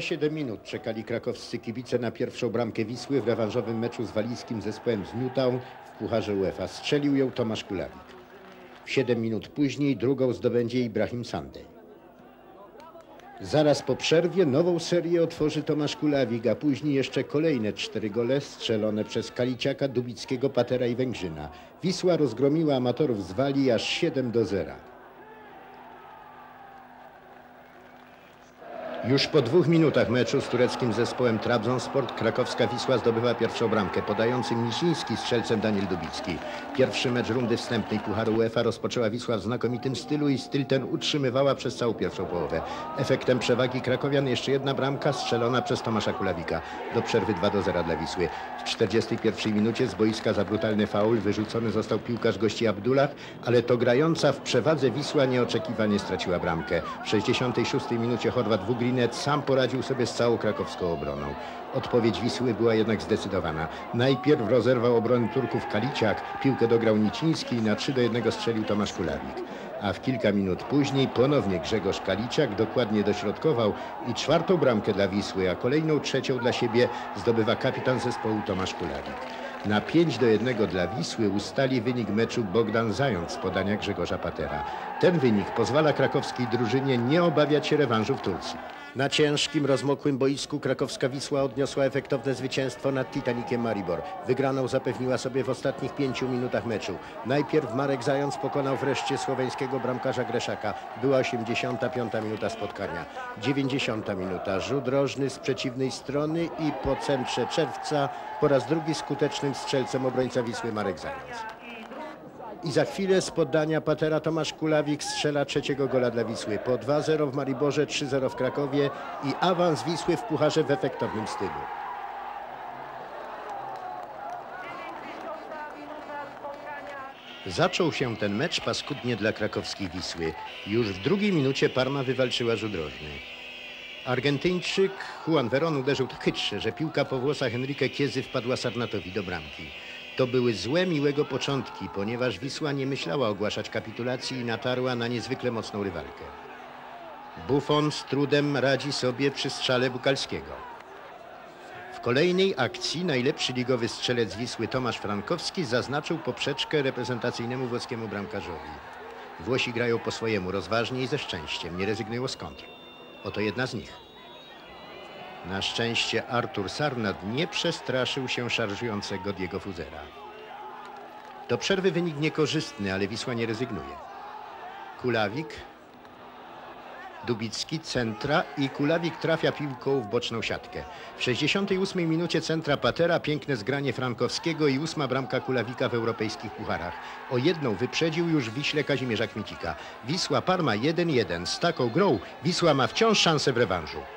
7 minut czekali krakowscy kibice na pierwszą bramkę Wisły w rewanżowym meczu z walijskim zespołem z Newtown w Pucharze UEFA. Strzelił ją Tomasz Kulawik. 7 minut później drugą zdobędzie Ibrahim Sandej. Zaraz po przerwie nową serię otworzy Tomasz Kulawik, a później jeszcze kolejne cztery gole strzelone przez Kaliciaka, Dubickiego, Patera i Węgrzyna. Wisła rozgromiła amatorów z Walii aż 7 do 0. Już po dwóch minutach meczu z tureckim zespołem Trabzonsport krakowska Wisła zdobywa pierwszą bramkę. Podający Misiński strzelcem Daniel Dubicki. Pierwszy mecz rundy wstępnej Pucharu UEFA rozpoczęła Wisła w znakomitym stylu i styl ten utrzymywała przez całą pierwszą połowę. Efektem przewagi krakowian jeszcze jedna bramka strzelona przez Tomasza Kulawika. Do przerwy 2 do 0 dla Wisły. W 41 minucie z boiska za brutalny faul wyrzucony został piłkarz gości Abdullah, ale to grająca w przewadze Wisła nieoczekiwanie straciła bramkę. W 66 minucie Chorwat Wugrin Sam poradził sobie z całą krakowską obroną. Odpowiedź Wisły była jednak zdecydowana. Najpierw rozerwał obronę Turków Kaliciak, piłkę dograł Niciński i na 3 do 1 strzelił Tomasz Kulawik. A w kilka minut później ponownie Grzegorz Kaliciak dokładnie dośrodkował i czwartą bramkę dla Wisły, a kolejną trzecią dla siebie zdobywa kapitan zespołu Tomasz Kulawik. Na 5 do 1 dla Wisły ustali wynik meczu Bogdan Zając z podania Grzegorza Patera. Ten wynik pozwala krakowskiej drużynie nie obawiać się rewanżu w Turcji. Na ciężkim, rozmokłym boisku krakowska Wisła odniosła efektowne zwycięstwo nad Titanikiem Maribor. Wygraną zapewniła sobie w ostatnich pięciu minutach meczu. Najpierw Marek Zając pokonał wreszcie słoweńskiego bramkarza Greszaka. Była 85 minuta spotkania. 90 minuta. Rzut rożny z przeciwnej strony i po centrze czerwca po raz drugi skutecznym strzelcem obrońca Wisły Marek Zając. I za chwilę z poddania Patera Tomasz Kulawik strzela trzeciego gola dla Wisły. Po 2-0 w Mariborze, 3-0 w Krakowie i awans Wisły w Pucharze w efektownym stylu. Zaczął się ten mecz paskudnie dla krakowskiej Wisły. Już w drugiej minucie Parma wywalczyła rzut rożny. Argentyńczyk Juan Veron uderzył tak chytrze, że piłka po włosach Enrique Kiezy wpadła Sarnatowi do bramki. To były złe, miłego początki, ponieważ Wisła nie myślała ogłaszać kapitulacji i natarła na niezwykle mocną rywalkę. Buffon z trudem radzi sobie przy strzale Bukalskiego. W kolejnej akcji najlepszy ligowy strzelec Wisły Tomasz Frankowski zaznaczył poprzeczkę reprezentacyjnemu włoskiemu bramkarzowi. Włosi grają po swojemu, rozważnie i ze szczęściem, nie rezygnują z kontr. Oto jedna z nich. Na szczęście Artur Sarnat nie przestraszył się szarżującego Diego Fuzera. Do przerwy wynik niekorzystny, ale Wisła nie rezygnuje. Kulawik, Dubicki, centra i Kulawik trafia piłką w boczną siatkę. W 68 minucie centra Patera, piękne zgranie Frankowskiego i ósma bramka Kulawika w europejskich pucharach. O jedną wyprzedził już Wiśle Kazimierza Kmicika. Wisła Parma 1-1. Z taką grą Wisła ma wciąż szansę w rewanżu.